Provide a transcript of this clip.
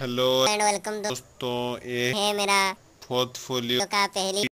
hello and welcome दोस्तों ये है मेरा पोर्टफोलियो का पहली